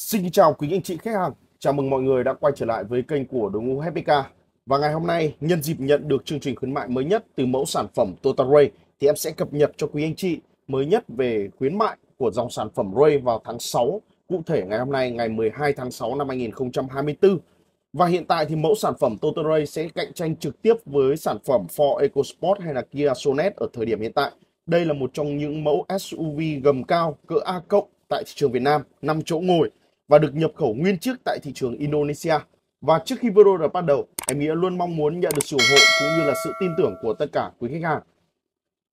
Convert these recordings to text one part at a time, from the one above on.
Xin chào quý anh chị khách hàng. Chào mừng mọi người đã quay trở lại với kênh của đội ngũ HPK. Và ngày hôm nay, nhân dịp nhận được chương trình khuyến mại mới nhất từ mẫu sản phẩm Total Ray thì em sẽ cập nhật cho quý anh chị mới nhất về khuyến mại của dòng sản phẩm Ray vào tháng 6, cụ thể ngày hôm nay ngày 12 tháng 6 năm 2024. Và hiện tại thì mẫu sản phẩm Total Ray sẽ cạnh tranh trực tiếp với sản phẩm Ford EcoSport hay là Kia Sonet ở thời điểm hiện tại. Đây là một trong những mẫu SUV gầm cao cỡ A cộng tại thị trường Việt Nam, 5 chỗ ngồi và được nhập khẩu nguyên chiếc tại thị trường Indonesia. Và trước khi video được bắt đầu, em Nghĩa luôn mong muốn nhận được sự ủng hộ cũng như là sự tin tưởng của tất cả quý khách hàng.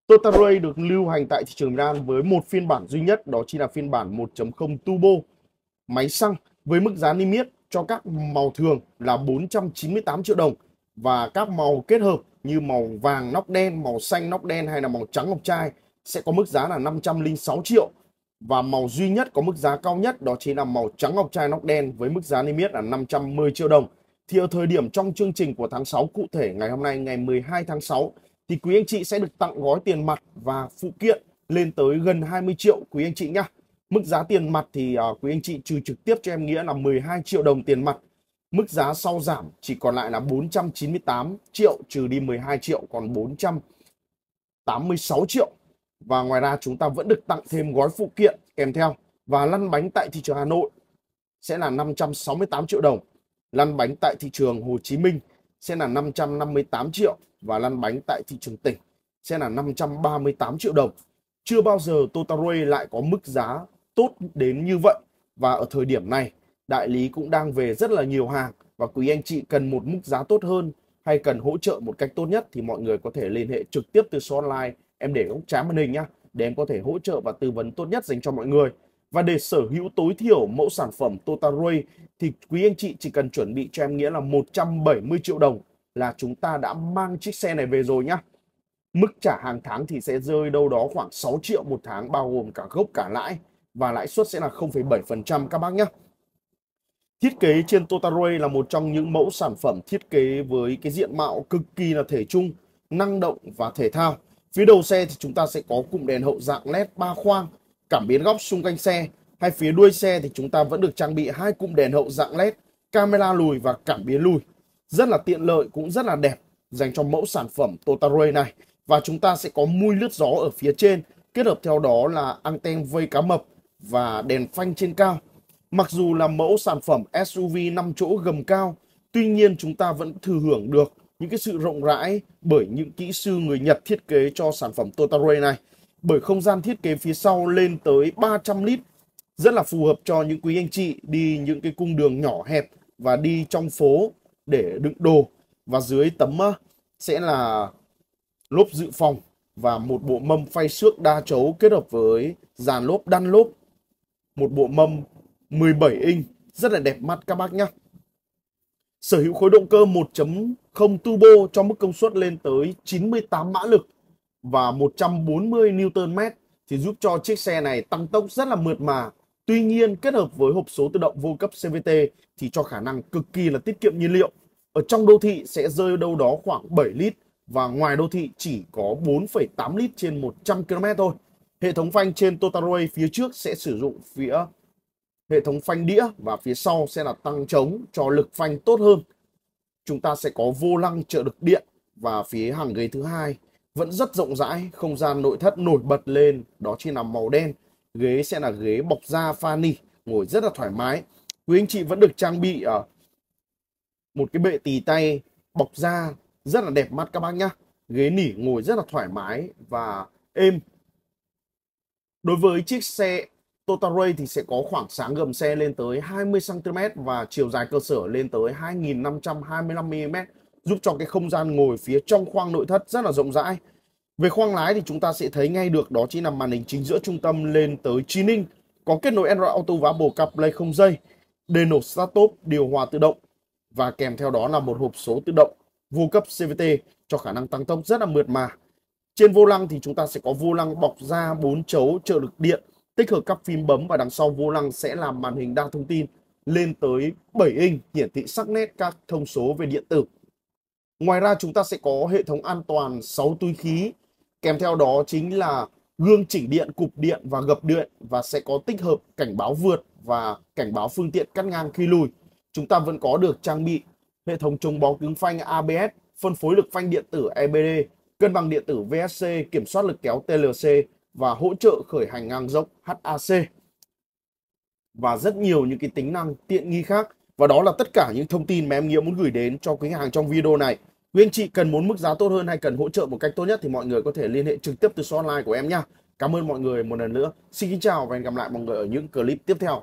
Toyota Ray được lưu hành tại thị trường Việt Nam với một phiên bản duy nhất đó chính là phiên bản 1.0 turbo máy xăng với mức giá niêm yết cho các màu thường là 498 triệu đồng và các màu kết hợp như màu vàng nóc đen, màu xanh nóc đen hay là màu trắng ngọc trai sẽ có mức giá là 506 triệu và màu duy nhất có mức giá cao nhất đó chính là màu trắng ngọc trai nóc đen với mức giá niêm yết là 510 triệu đồng. Thì ở thời điểm trong chương trình của tháng 6 cụ thể ngày hôm nay ngày 12 tháng 6 thì quý anh chị sẽ được tặng gói tiền mặt và phụ kiện lên tới gần 20 triệu quý anh chị nhá. Mức giá tiền mặt thì uh, quý anh chị trừ trực tiếp cho em nghĩa là 12 triệu đồng tiền mặt. Mức giá sau giảm chỉ còn lại là 498 triệu trừ đi 12 triệu còn 486 triệu và ngoài ra chúng ta vẫn được tặng thêm gói phụ kiện kèm theo và lăn bánh tại thị trường Hà Nội sẽ là 568 triệu đồng. Lăn bánh tại thị trường Hồ Chí Minh sẽ là 558 triệu và lăn bánh tại thị trường tỉnh sẽ là 538 triệu đồng. Chưa bao giờ Totaray lại có mức giá tốt đến như vậy và ở thời điểm này, đại lý cũng đang về rất là nhiều hàng và quý anh chị cần một mức giá tốt hơn hay cần hỗ trợ một cách tốt nhất thì mọi người có thể liên hệ trực tiếp từ số online em để góc trái màn hình nhá để em có thể hỗ trợ và tư vấn tốt nhất dành cho mọi người và để sở hữu tối thiểu mẫu sản phẩm Total Ray thì quý anh chị chỉ cần chuẩn bị cho em nghĩa là 170 triệu đồng là chúng ta đã mang chiếc xe này về rồi nhá. Mức trả hàng tháng thì sẽ rơi đâu đó khoảng 6 triệu một tháng bao gồm cả gốc cả lãi và lãi suất sẽ là 0,7% các bác nhé. Thiết kế trên Total là một trong những mẫu sản phẩm thiết kế với cái diện mạo cực kỳ là thể trung, năng động và thể thao. Phía đầu xe thì chúng ta sẽ có cụm đèn hậu dạng LED 3 khoang, cảm biến góc xung quanh xe. Hay phía đuôi xe thì chúng ta vẫn được trang bị hai cụm đèn hậu dạng LED, camera lùi và cảm biến lùi. Rất là tiện lợi cũng rất là đẹp dành cho mẫu sản phẩm Toyota này. Và chúng ta sẽ có mui lướt gió ở phía trên, kết hợp theo đó là anten vây cá mập và đèn phanh trên cao. Mặc dù là mẫu sản phẩm SUV 5 chỗ gầm cao, tuy nhiên chúng ta vẫn thừa hưởng được những cái sự rộng rãi bởi những kỹ sư người Nhật thiết kế cho sản phẩm Toyota này. Bởi không gian thiết kế phía sau lên tới 300 lít, rất là phù hợp cho những quý anh chị đi những cái cung đường nhỏ hẹp và đi trong phố để đựng đồ. Và dưới tấm sẽ là lốp dự phòng và một bộ mâm phay xước đa chấu kết hợp với dàn lốp đan lốp. Một bộ mâm 17 inch rất là đẹp mắt các bác nhé. Sở hữu khối động cơ 1.0 turbo cho mức công suất lên tới 98 mã lực và 140 Nm thì giúp cho chiếc xe này tăng tốc rất là mượt mà. Tuy nhiên kết hợp với hộp số tự động vô cấp CVT thì cho khả năng cực kỳ là tiết kiệm nhiên liệu. Ở trong đô thị sẽ rơi đâu đó khoảng 7 lít và ngoài đô thị chỉ có 4,8 lít trên 100 km thôi. Hệ thống phanh trên Toyota phía trước sẽ sử dụng phía hệ thống phanh đĩa và phía sau sẽ là tăng chống cho lực phanh tốt hơn. Chúng ta sẽ có vô lăng trợ lực điện và phía hàng ghế thứ hai vẫn rất rộng rãi, không gian nội thất nổi bật lên, đó chỉ là màu đen. Ghế sẽ là ghế bọc da pha ngồi rất là thoải mái. Quý anh chị vẫn được trang bị ở một cái bệ tì tay bọc da rất là đẹp mắt các bác nhá. Ghế nỉ ngồi rất là thoải mái và êm. Đối với chiếc xe Total Ray thì sẽ có khoảng sáng gầm xe lên tới 20cm và chiều dài cơ sở lên tới 2525mm giúp cho cái không gian ngồi phía trong khoang nội thất rất là rộng rãi. Về khoang lái thì chúng ta sẽ thấy ngay được đó chính là màn hình chính giữa trung tâm lên tới 9 inch, có kết nối Android Auto và Apple CarPlay không dây, đề nổ start top điều hòa tự động và kèm theo đó là một hộp số tự động vô cấp CVT cho khả năng tăng tốc rất là mượt mà. Trên vô lăng thì chúng ta sẽ có vô lăng bọc da 4 chấu trợ lực điện tích hợp các phím bấm và đằng sau vô lăng sẽ làm màn hình đa thông tin lên tới 7 inch hiển thị sắc nét các thông số về điện tử. Ngoài ra chúng ta sẽ có hệ thống an toàn 6 túi khí kèm theo đó chính là gương chỉnh điện, cục điện và gập điện và sẽ có tích hợp cảnh báo vượt và cảnh báo phương tiện cắt ngang khi lùi. Chúng ta vẫn có được trang bị hệ thống chống bó cứng phanh ABS, phân phối lực phanh điện tử EBD, cân bằng điện tử VSC, kiểm soát lực kéo TLC và hỗ trợ khởi hành ngang dốc HAC và rất nhiều những cái tính năng tiện nghi khác. Và đó là tất cả những thông tin mà em Nghĩa muốn gửi đến cho khách hàng trong video này. Quý anh chị cần muốn mức giá tốt hơn hay cần hỗ trợ một cách tốt nhất thì mọi người có thể liên hệ trực tiếp từ số online của em nha cảm ơn mọi người một lần nữa. Xin kính chào và hẹn gặp lại mọi người ở những clip tiếp theo.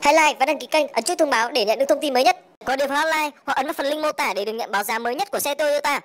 Hãy like và đăng ký kênh, ấn chuông thông báo để nhận được thông tin mới nhất. Có điều hotline hoặc ấn vào phần link mô tả để được nhận báo giá mới nhất của xe Toyota.